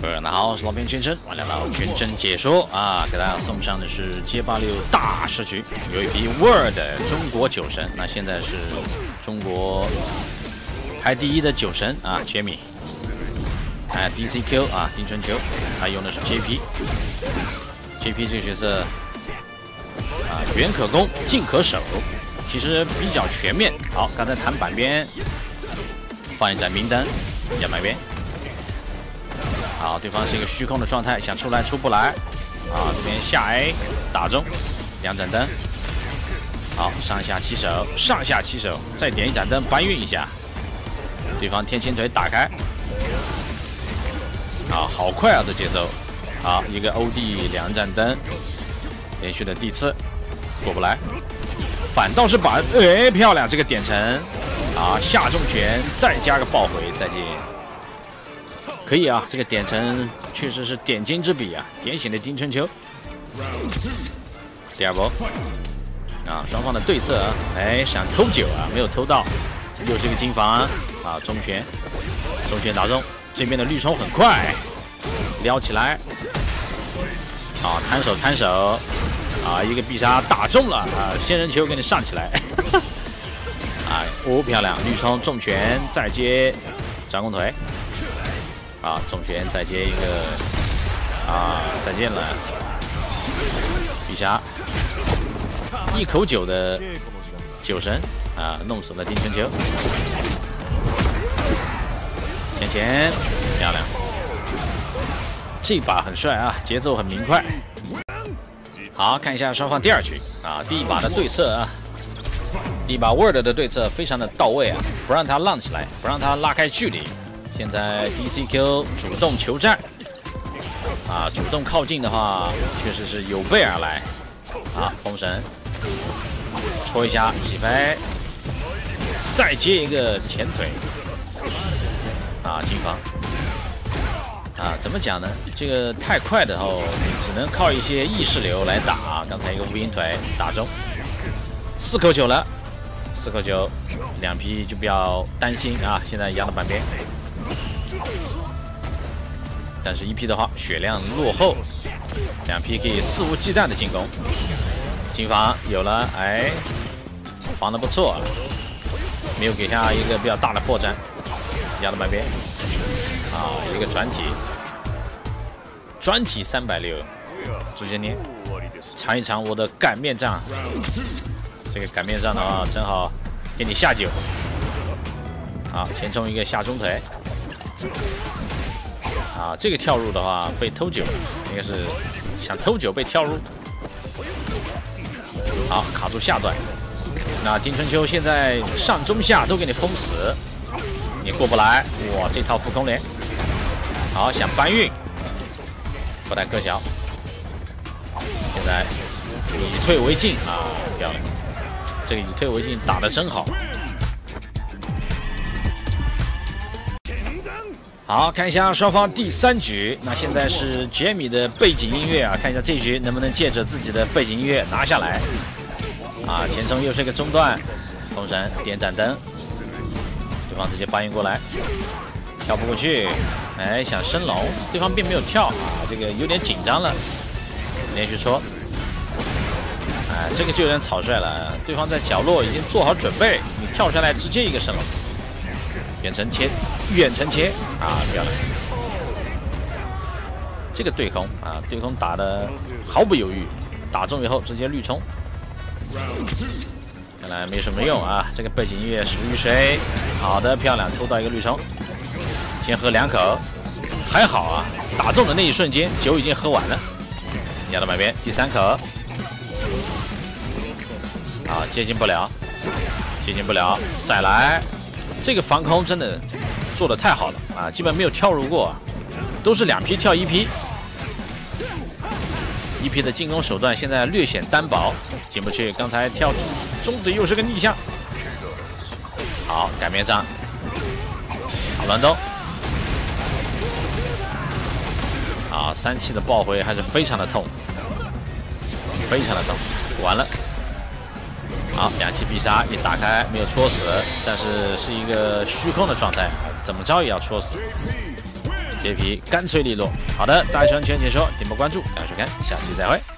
各位大家好，我是老编全真，欢迎来到全真解说啊！给大家送上的是街霸六大师局，有一批 word 中国酒神，那现在是中国排第一的酒神啊，Jamie，哎，DCQ 啊，丁春秋，他用的是 JP，JP 这个角色啊，远可攻，近可守，其实比较全面。好，刚才弹板边放一盏明灯，亚麦边。好，对方是一个虚空的状态，想出来出不来。啊，这边下 A 打中，两盏灯。好，上下起手，上下起手，再点一盏灯搬运一下。对方天青腿打开。啊，好快啊，这节奏。好，一个 OD 两盏灯，连续的地刺过不来，反倒是把哎漂亮，这个点成。啊，下重拳，再加个爆回，再见。可以啊，这个点成确实是点睛之笔啊，点醒了金春秋。第二波，啊，双方的对策啊，哎，想偷酒啊，没有偷到，又是一个金防啊，中拳，中拳打中，这边的绿冲很快，撩起来，啊，摊手摊手，啊，一个必杀打中了啊，仙人球给你上起来，啊，哦，漂亮，绿冲重拳再接张弓腿。啊，重拳再接一个啊，再见了，必杀一口酒的酒神啊，弄死了丁春秋，前前漂亮，这把很帅啊，节奏很明快。好看一下双方第二局啊，第一把的对策啊，第一把 Word 的对策非常的到位啊，不让他浪起来，不让他拉开距离。现在 DCQ 主动求战，啊，主动靠近的话，确实是有备而来。啊，封神，戳一下起飞，再接一个前腿，啊，进防，啊，怎么讲呢？这个太快的后，只能靠一些意识流来打。刚才一个无影腿打中，四口九了，四口九，两批就不要担心啊。现在一样的板边。但是，一批的话血量落后，两批可以肆无忌惮的进攻。金防有了，哎，防的不错，没有给下一个比较大的破绽。压到半边，啊，一个转体，转体三百六，直接捏，尝一尝我的擀面杖。这个擀面杖的话，正好给你下酒。好，前冲一个下中腿。啊，这个跳入的话被偷九，应该是想偷九被跳入。好，卡住下段。那丁春秋现在上中下都给你封死，你过不来。哇，这套浮空连。好，想搬运，不带可小。现在以退为进啊，漂亮！这个以退为进打的真好。好看一下双方第三局，那现在是杰米的背景音乐啊，看一下这局能不能借着自己的背景音乐拿下来。啊，前冲又是一个中断，封神点盏灯，对方直接搬运过来，跳不过去，哎，想升龙，对方并没有跳啊，这个有点紧张了，连续戳，哎，这个就有点草率了，对方在角落已经做好准备，你跳下来直接一个升龙。远程切，远程切啊，漂亮！这个对空啊，对空打的毫不犹豫，打中以后直接绿冲。看来没什么用啊，这个背景音乐属于谁？好的，漂亮，偷到一个绿冲，先喝两口，还好啊，打中的那一瞬间酒已经喝完了。压到买边，第三口，啊，接近不了，接近不了，再来。这个防空真的做的太好了啊！基本没有跳入过，都是两批跳一批。一批的进攻手段现在略显单薄，进不去。刚才跳中的又是个逆向，好擀面杖，好乱动，好三气的爆回还是非常的痛，非常的痛，完了。好，两气必杀一打开没有戳死，但是是一个虚空的状态，怎么着也要戳死。这批干脆利落。好的，大喜欢全解说，点波关注，感谢收看，下期再会。